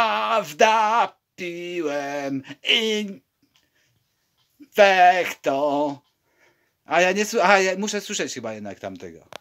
Prawda, piłem infekto. A ja nie słyszę, a ja muszę słyszeć chyba jednak tamtego.